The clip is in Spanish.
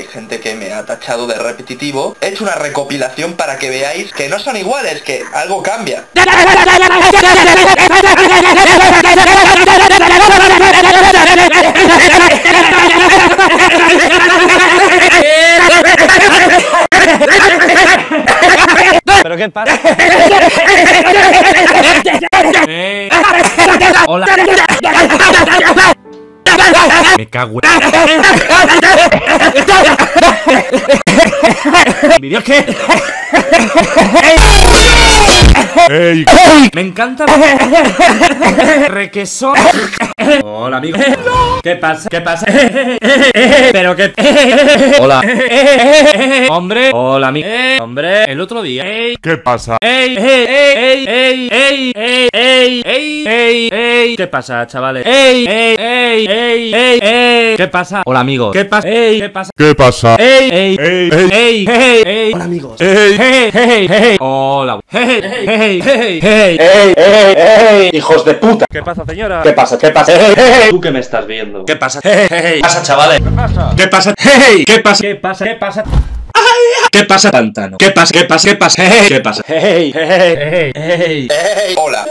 hay gente que me ha tachado de repetitivo, he hecho una recopilación para que veáis que no son iguales, que algo cambia. ¿Pero qué pasa? Eh. Hola. Me cago en... ¿Vídeo qué? ¡Ey! Me encanta Requesón Hola amigo ¿Qué pasa? ¿Qué pasa? Pero qué Hola Hombre Hola amigo Hombre El otro día ¿Qué pasa? ¡Ey! ¡Ey! ¡Ey! ¡Ey! ¡Ey! ¡Ey! ¡Ey! ¡Ey! ¡Ey! ¡Ey! ¿Qué pasa, chavales? ¡Ey! ¡Ey! ¡Ey! ¡Ey! ¡Ey! ¡Ey! ¿Qué pasa? Hola, amigos. ¿Qué pasa? ¡Ey! ¿Qué pasa? ¿Qué pasa? ¡Ey! ¡Ey! ¡Ey! ¡Ey! ¡Ey! ¡Ey! Hola, amigos. ¡Ey! ¡Ey! ¡Ey! ¡Ey! Hola. ¡Ey! ¡Ey! ¡Ey! ¡Ey! ¡Ey, ey, ey! ¡Hijos de puta! ¿Qué pasa, señora? ¿Qué pasa? ¿Qué pasa? ¡Ey, ey! ¿Tú que me estás viendo? ¿Qué pasa? ¡Ey! ¡Ey! ¿Qué pasa, chavales? ¿Qué pasa? ¡Hey! ¿Qué pasa? ¿Qué pasa? ¿Qué pasa? ¿Qué pasa, pantano? ¿Qué pasa? ¿Qué pasa? ¿Qué pasa? ¡Hey! ¿Qué pasa? ¡Hey! ¡Hey! ¡Hey! ¡Hey! Hola.